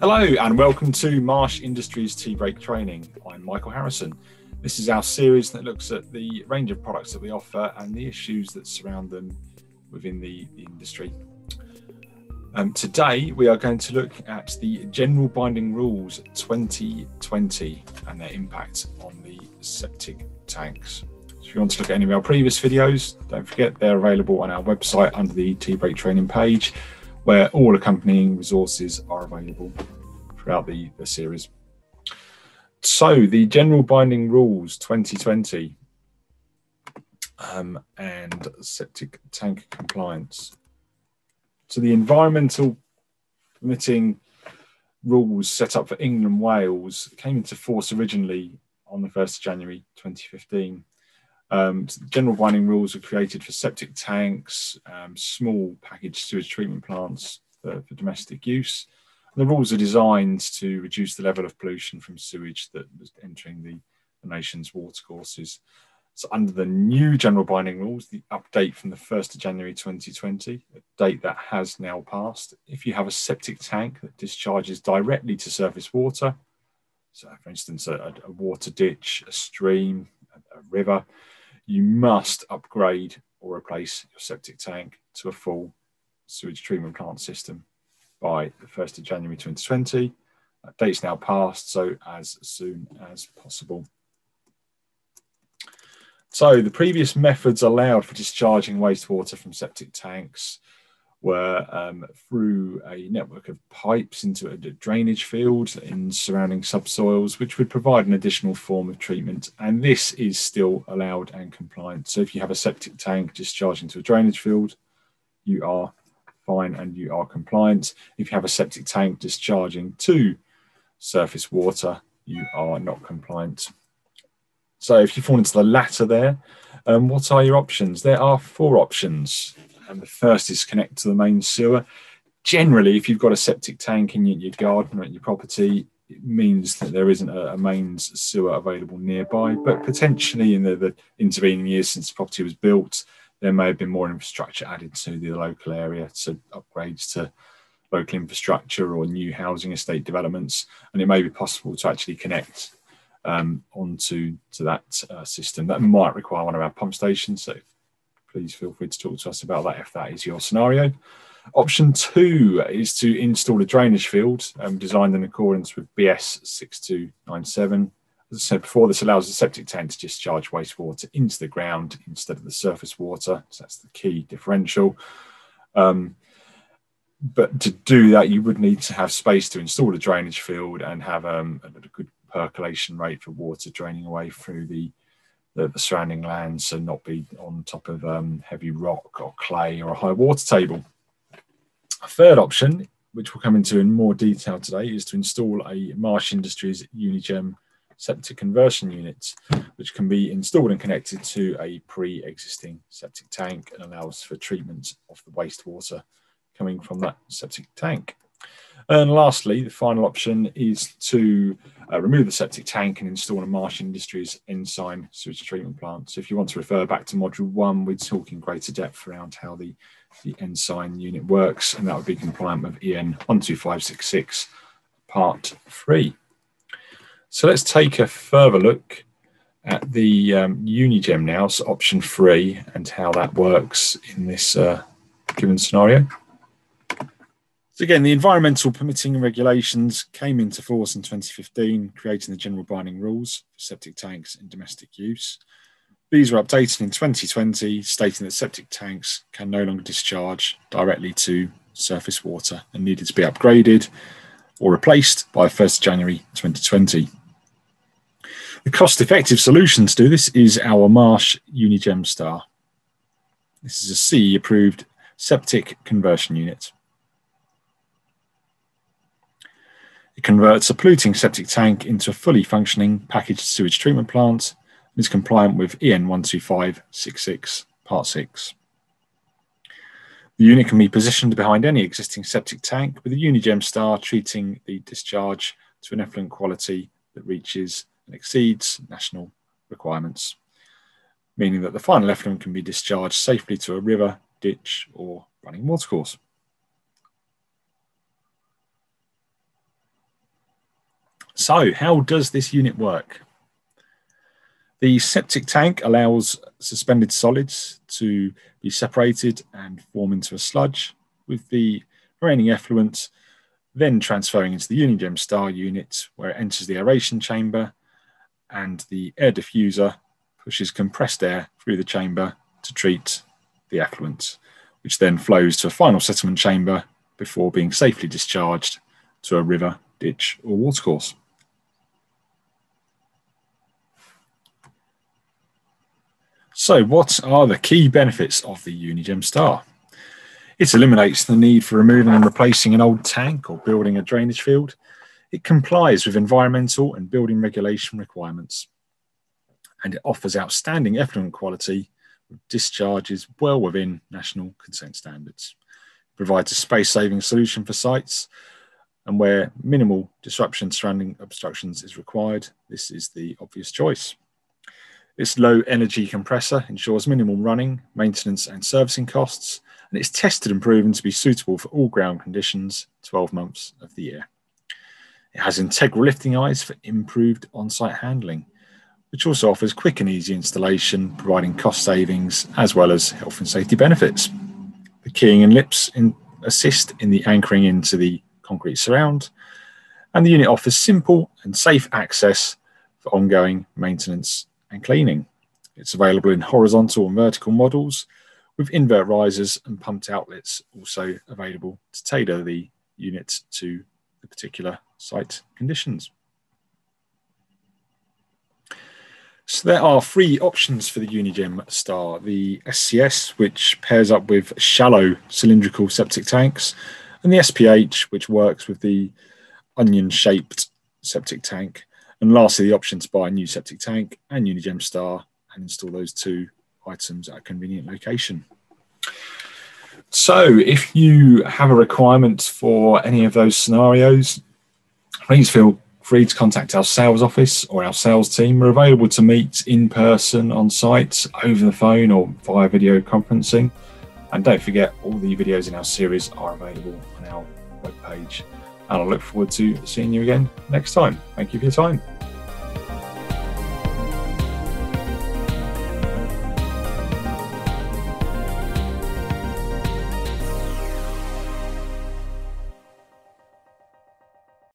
Hello and welcome to Marsh Industries Tea Break Training. I'm Michael Harrison. This is our series that looks at the range of products that we offer and the issues that surround them within the, industry. Um, today we are going to look at the General Binding Rules 2020 and their impact on the septic tanks. If you want to look at any of our previous videos, don't forget they're available on our website under the Tea Break Training page where all accompanying resources are available throughout the, the series. So, the General Binding Rules 2020 um, and septic tank compliance. So, the environmental permitting rules set up for England and Wales came into force originally on the 1st of January 2015. Um, general binding rules were created for septic tanks, um, small packaged sewage treatment plants for, for domestic use. And the rules are designed to reduce the level of pollution from sewage that was entering the, the nation's watercourses. So, under the new general binding rules, the update from the 1st of January 2020, a date that has now passed, if you have a septic tank that discharges directly to surface water, so for instance, a, a water ditch, a stream, a, a river, you must upgrade or replace your septic tank to a full sewage treatment plant system by the 1st of January 2020. That uh, date's now passed, so as soon as possible. So the previous methods allowed for discharging wastewater from septic tanks were um, through a network of pipes into a drainage field in surrounding subsoils, which would provide an additional form of treatment. And this is still allowed and compliant. So if you have a septic tank discharging to a drainage field, you are fine and you are compliant. If you have a septic tank discharging to surface water, you are not compliant. So if you fall into the latter there, um, what are your options? There are four options and the first is connect to the main sewer. Generally, if you've got a septic tank in your, garden or in your property, it means that there isn't a, a mains sewer available nearby. But potentially, in the, the intervening years since the property was built, there may have been more infrastructure added to the local area, so upgrades to local infrastructure or new housing estate developments, and it may be possible to actually connect um, onto to that uh, system. That might require one of our pump stations. So please feel free to talk to us about that if that is your scenario. Option two is to install a drainage field um, designed in accordance with BS 6297. As I said before, this allows the septic tank to discharge wastewater into the ground instead of the surface water. So that's the key differential. Um, but to do that, you would need to have space to install a drainage field and have um, a, a good percolation rate for water draining away through the the, surrounding lands and not be on top of um, heavy rock or clay or a high water table. A third option, which we'll come into in more detail today, is to install a Marsh Industries Unigem septic conversion unit, which can be installed and connected to a pre-existing septic tank and allows for treatment of the wastewater coming from that septic tank. And lastly, the final option is to uh, remove the septic tank and install a Marsh Industries Ensign sewage treatment plant. So if you want to refer back to module one, we talk in greater depth around how the, the Ensign unit works, and that would be compliant with EN 12566 part three. So let's take a further look at the um, Unigem now, so option three, and how that works in this uh, given scenario. So again, the environmental permitting regulations came into force in 2015, creating the general binding rules for septic tanks in domestic use. These were updated in 2020, stating that septic tanks can no longer discharge directly to surface water and needed to be upgraded or replaced by 1st January 2020. The cost effective solution to do this is our Marsh Unigem Star. This is a CE approved septic conversion unit. It converts a polluting septic tank into a fully functioning packaged sewage treatment plant and is compliant with EN 12566 Part 6. The unit can be positioned behind any existing septic tank with a Unigem star treating the discharge to an effluent quality that reaches and exceeds national requirements, meaning that the final effluent can be discharged safely to a river, ditch, or running watercourse. So, how does this unit work? The septic tank allows suspended solids to be separated and form into a sludge, with the remaining effluent then transferring into the Unigem Star unit, where it enters the aeration chamber, and the air diffuser pushes compressed air through the chamber to treat the effluent, which then flows to a final settlement chamber before being safely discharged to a river, ditch, or watercourse. So, what are the key benefits of the Unigem Star? It eliminates the need for removing and replacing an old tank or building a drainage field. It complies with environmental and building regulation requirements. And it offers outstanding effluent quality with discharges well within national consent standards. It provides a space saving solution for sites and where minimal disruption surrounding obstructions is required, this is the obvious choice. This low energy compressor ensures minimal running, maintenance, and servicing costs, and it's tested and proven to be suitable for all ground conditions 12 months of the year. It has integral lifting eyes for improved on site handling, which also offers quick and easy installation, providing cost savings as well as health and safety benefits. The keying and lips in assist in the anchoring into the concrete surround, and the unit offers simple and safe access for ongoing maintenance and cleaning. It's available in horizontal and vertical models with invert risers and pumped outlets also available to tailor the unit to the particular site conditions. So there are three options for the Unigem Star. The SCS, which pairs up with shallow cylindrical septic tanks, and the SPH, which works with the onion-shaped septic tank. And lastly, the option to buy a new septic tank and Unigem Star and install those two items at a convenient location. So, if you have a requirement for any of those scenarios, please feel free to contact our sales office or our sales team. We're available to meet in person on site, over the phone, or via video conferencing. And don't forget, all the videos in our series are available on our webpage and I look forward to seeing you again next time. Thank you for your time.